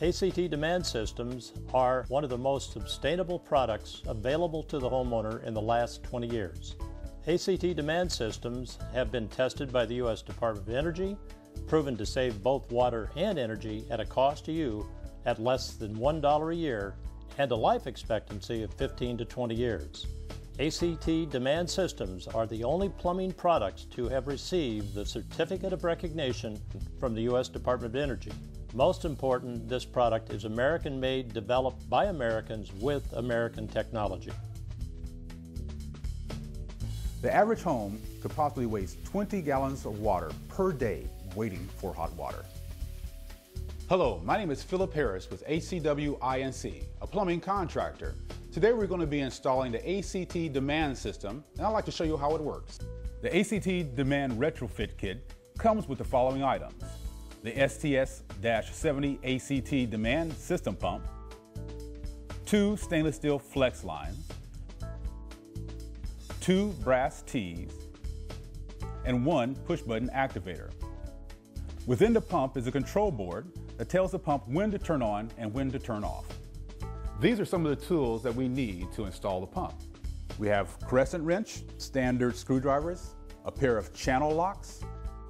ACT D'MAND systems are one of the most sustainable products available to the homeowner in the last 20 years. ACT D'MAND systems have been tested by the U.S. Department of Energy, proven to save both water and energy at a cost to you at less than $1 a year and a life expectancy of 15 to 20 years. ACT D'MAND Systems are the only plumbing products to have received the Certificate of Recognition from the U.S. Department of Energy. Most important, this product is American made, developed by Americans with American technology. The average home could possibly waste 20 gallons of water per day waiting for hot water. Hello, my name is Philip Harris with ACW INC, a plumbing contractor. Today we're going to be installing the ACT D'MAND System, and I'd like to show you how it works. The ACT D'MAND Retrofit Kit comes with the following items. The STS-70 ACT D'MAND System Pump, two stainless steel flex lines, two brass tees, and one push button activator. Within the pump is a control board that tells the pump when to turn on and when to turn off. These are some of the tools that we need to install the pump. We have crescent wrench, standard screwdrivers, a pair of channel locks,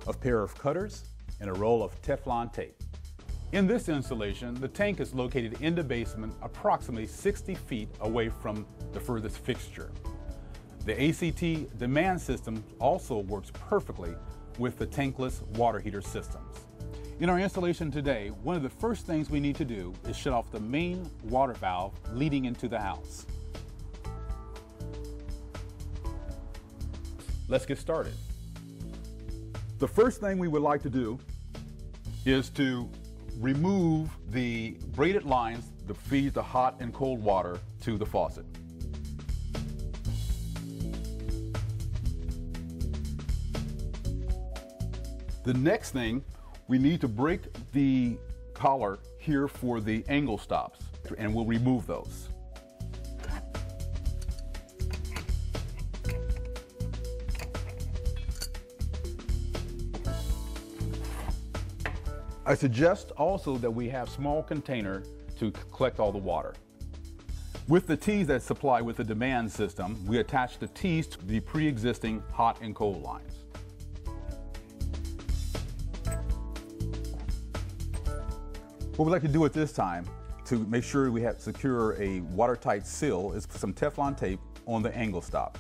a pair of cutters, and a roll of Teflon tape. In this installation, the tank is located in the basement approximately 60 feet away from the furthest fixture. The ACT D'MAND system also works perfectly with the tankless water heater systems. In our installation today, one of the first things we need to do is shut off the main water valve leading into the house. Let's get started. The first thing we would like to do is to remove the braided lines that feed the hot and cold water to the faucet. The next thing, we need to break the collar here for the angle stops, and we'll remove those. I suggest also that we have small container to collect all the water. With the tees that supply with the D'MAND system, we attach the tees to the pre-existing hot and cold lines. What we'd like to do at this time to make sure we have secure a watertight seal is put some Teflon tape on the angle stop.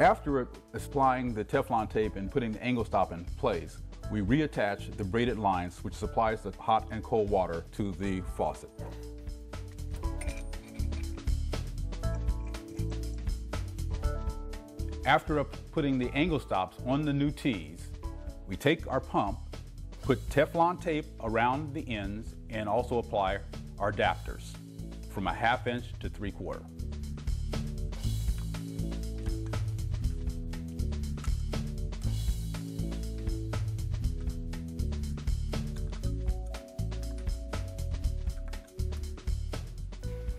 After applying the Teflon tape and putting the angle stop in place, we reattach the braided lines which supplies the hot and cold water to the faucet. After putting the angle stops on the new tees, we take our pump, put Teflon tape around the ends, and also apply our adapters from a half inch to three quarter.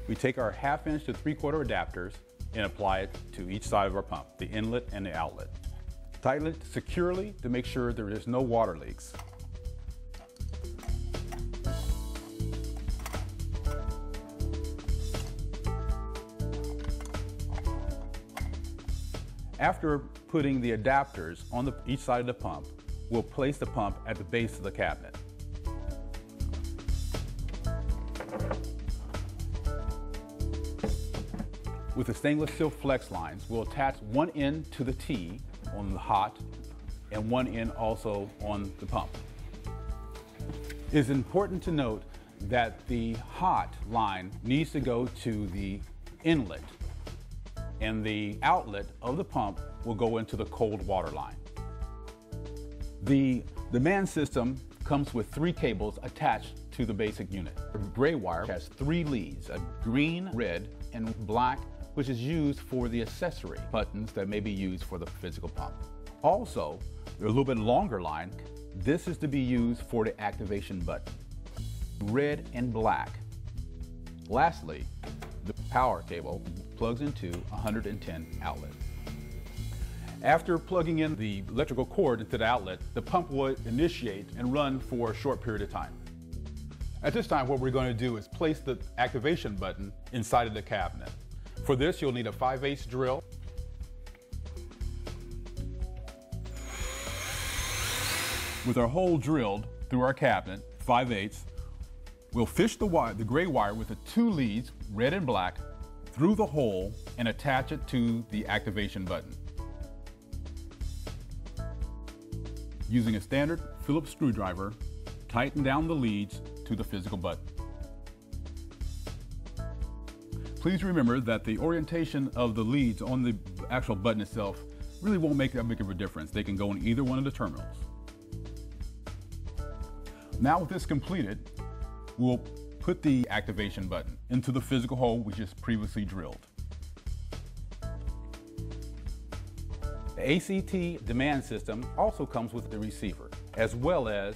We take our half inch to three quarter adapters and apply it to each side of our pump, the inlet and the outlet. Tighten it securely to make sure there is no water leaks. After putting the adapters on the, each side of the pump, we'll place the pump at the base of the cabinet. With the stainless steel flex lines, we'll attach one end to the T on the hot and one end also on the pump. It is important to note that the hot line needs to go to the inlet and the outlet of the pump will go into the cold water line. The D'MAND system comes with three cables attached to the basic unit. The gray wire has three leads, a green, red, and black which is used for the accessory buttons that may be used for the physical pump. Also, a little bit longer line, this is to be used for the activation button. Red and black Lastly, the power cable plugs into 110 outlet. After plugging in the electrical cord into the outlet, the pump will initiate and run for a short period of time. At this time, what we're going to do is place the activation button inside of the cabinet. For this, you'll need a 5 8 drill. With our hole drilled through our cabinet, 5 8 we'll fish the, wire, the gray wire with the two leads, red and black, through the hole and attach it to the activation button. Using a standard Phillips screwdriver, tighten down the leads to the physical button. Please remember that the orientation of the leads on the actual button itself really won't make that big of a difference. They can go in either one of the terminals. Now with this completed, we'll put the activation button into the physical hole we just previously drilled. The ACT D'MAND system also comes with the receiver, as well as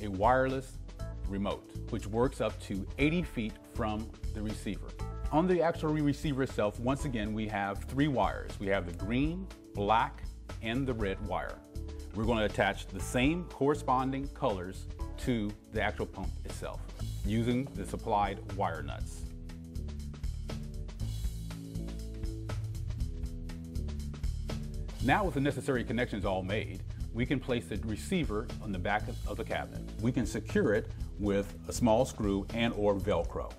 a wireless remote, which works up to 80 feet from the receiver. On the actual receiver itself, once again, we have three wires. We have the green, black, and the red wire. We're going to attach the same corresponding colors to the actual pump itself using the supplied wire nuts. Now with the necessary connections all made, we can place the receiver on the back of the cabinet. We can secure it with a small screw and or Velcro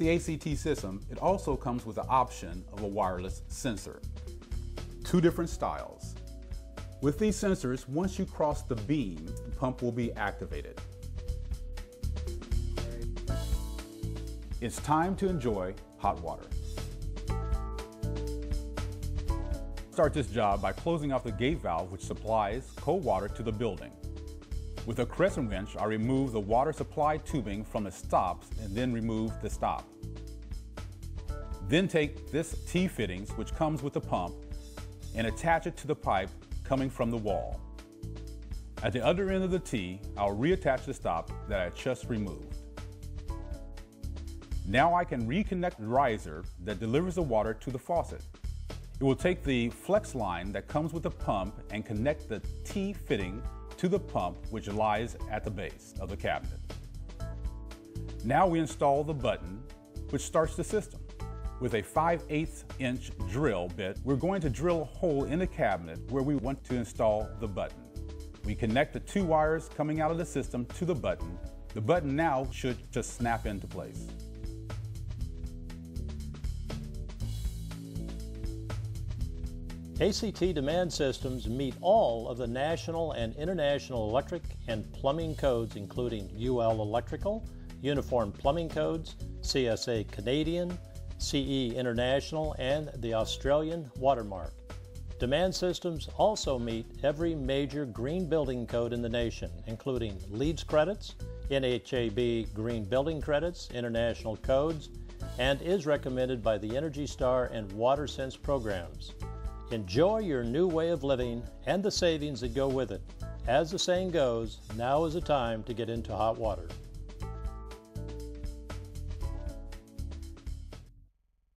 the ACT system, it also comes with the option of a wireless sensor. Two different styles. With these sensors, once you cross the beam, the pump will be activated. It's time to enjoy hot water. Start this job by closing off the gate valve which supplies cold water to the building. With a crescent wrench, I remove the water supply tubing from the stops and then remove the stop. Then take this T-fittings, which comes with the pump, and attach it to the pipe coming from the wall. At the other end of the T, I'll reattach the stop that I just removed. Now I can reconnect the riser that delivers the water to the faucet. It will take the flex line that comes with the pump and connect the T-fitting to the pump which lies at the base of the cabinet. Now we install the button which starts the system. With a 5 8 inch drill bit, we're going to drill a hole in the cabinet where we want to install the button. We connect the two wires coming out of the system to the button. The button now should just snap into place. ACT D'MAND systems meet all of the national and international electric and plumbing codes, including UL Electrical, Uniform Plumbing Codes, CSA Canadian, CE International, and the Australian Watermark. D'MAND systems also meet every major green building code in the nation, including LEED credits, NAHB Green Building Credits, international codes, and is recommended by the Energy Star and WaterSense programs. Enjoy your new way of living and the savings that go with it. As the saying goes, now is the time to get into hot water.